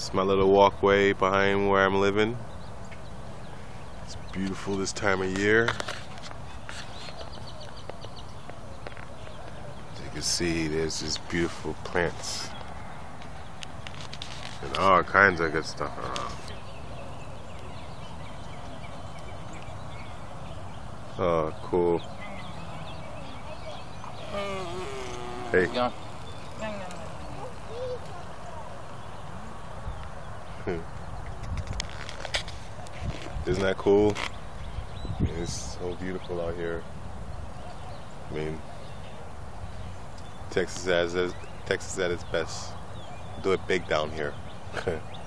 It's my little walkway behind where I'm living. It's beautiful this time of year. As you can see, there's just beautiful plants and all kinds of good stuff around. Oh, cool. Hey. Hmm. Isn't that cool? I mean, it's so beautiful out here. I mean, Texas its, Texas at its best. Do it big down here.